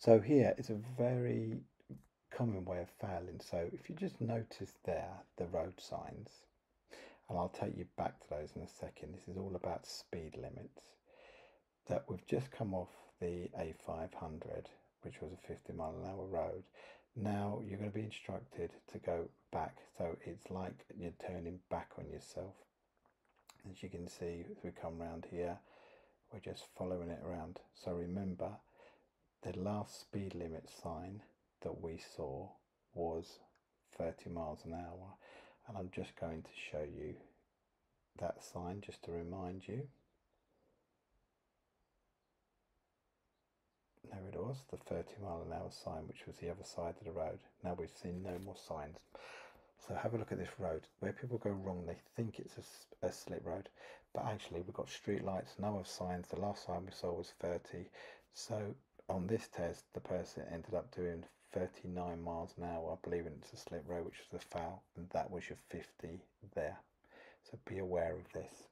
So here is a very common way of failing. So if you just notice there the road signs, and I'll take you back to those in a second. This is all about speed limits. That we've just come off the A500, which was a 50 mile an hour road. Now you're going to be instructed to go back. So it's like you're turning back on yourself. As you can see, as we come around here, we're just following it around. So remember, the last speed limit sign that we saw was 30 miles an hour and I'm just going to show you that sign just to remind you. There it was the 30 mile an hour sign which was the other side of the road. Now we've seen no more signs. So have a look at this road. Where people go wrong they think it's a, a slip road but actually we've got street lights no other signs. The last sign we saw was 30 so on this test, the person ended up doing 39 miles an hour, believing it's a slip road, which was a foul, and that was your 50 there. So be aware of this.